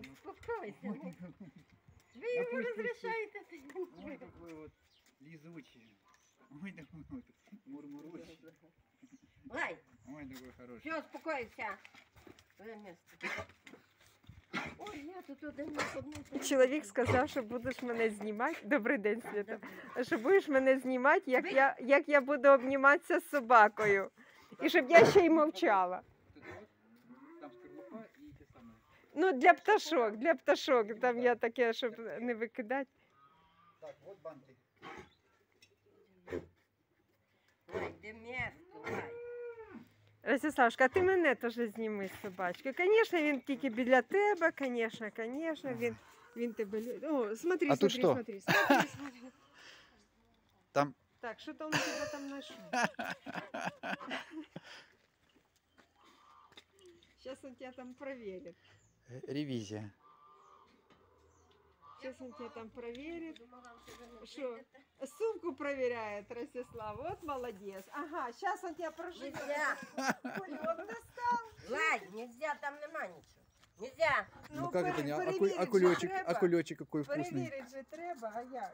Успокойся. ну. Ви йому розрішаєте. Ой, такой вот лизучий. Ой, такой вот мурмурущий. Лай, Ой, такой хороший. все, успокойся. Твоє місце. Ой, я тут один одну. Чоловік сказав, що будеш мене знімати. Добрий день, Свята. Що будеш мене знімати, як я, як я буду обніматися з собакою. І щоб я ще й мовчала. Ну, для пташок, для пташок. Там я таке, щоб не викидати. Так, вот бантик. Лай, де місце, лай. Ростиславушка, а ти мене теж зніми з собачки. Звісно, він тільки біля тебе, звісно, звісно, він, він тебе любить. О, смотри, А смотри, тут що? смотри, смотри, смотри. Там Так, що там у тебе там знайшов? Сейчас он тебя там проверит. ревизия. Сейчас он тебя там проверит. Вийдете. Сумку проверяет, Ростислав. Вот молодец. Ага, сейчас он тебя прошибет. Нельзя. Достал. Лай, нельзя, там нема нічого. Нельзя. Ну, как это не? А, кулечек, а кулечек какой Перевірити же треба, а як?